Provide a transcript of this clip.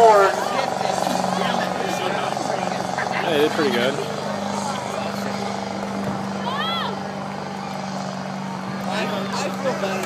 board. They did pretty good. I feel better.